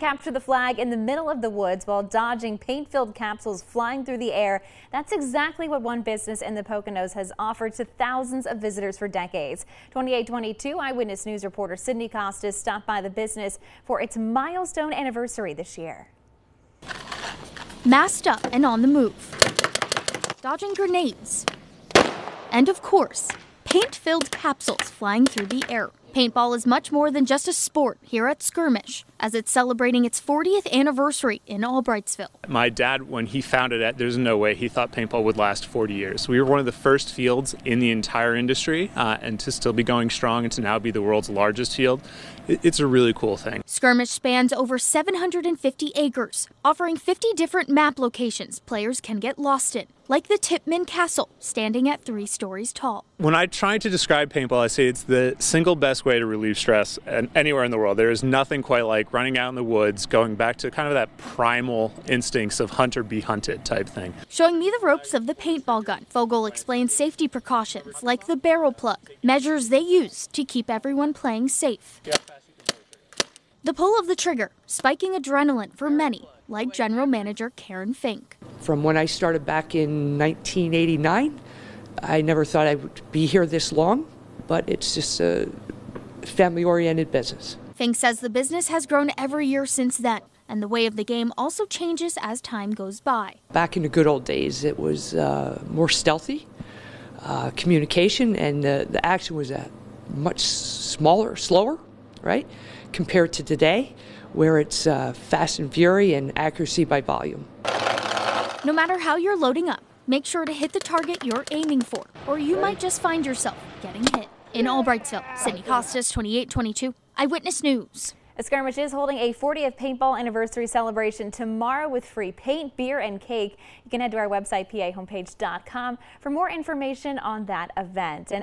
Capture the flag in the middle of the woods while dodging paint-filled capsules flying through the air. That's exactly what one business in the Poconos has offered to thousands of visitors for decades. 2822 Eyewitness News reporter Sydney Costas stopped by the business for its milestone anniversary this year. Masked up and on the move, dodging grenades, and of course, paint-filled capsules flying through the air. Paintball is much more than just a sport here at Skirmish, as it's celebrating its 40th anniversary in Albrightsville. My dad, when he founded it, there's no way he thought paintball would last 40 years. We were one of the first fields in the entire industry, uh, and to still be going strong and to now be the world's largest field, it's a really cool thing. Skirmish spans over 750 acres, offering 50 different map locations players can get lost in, like the Tippmann Castle, standing at three stories tall. When I try to describe paintball, I say it's the single best way to relieve stress and anywhere in the world. There is nothing quite like running out in the woods, going back to kind of that primal instincts of hunter be hunted type thing. Showing me the ropes of the paintball gun, Fogel explains safety precautions like the barrel plug, measures they use to keep everyone playing safe. The pull of the trigger, spiking adrenaline for many, like General Manager Karen Fink. From when I started back in 1989, I never thought I would be here this long, but it's just a family oriented business. Fink says the business has grown every year since then, and the way of the game also changes as time goes by. Back in the good old days, it was uh, more stealthy uh, communication, and the, the action was uh, much smaller, slower, right? compared to today, where it's uh, fast and fury and accuracy by volume. No matter how you're loading up, make sure to hit the target you're aiming for, or you might just find yourself getting hit. In Albrightsville, Sydney Costas, 2822, Eyewitness News. Skirmish is holding a 40th paintball anniversary celebration tomorrow with free paint, beer, and cake. You can head to our website, pahomepage.com, for more information on that event. And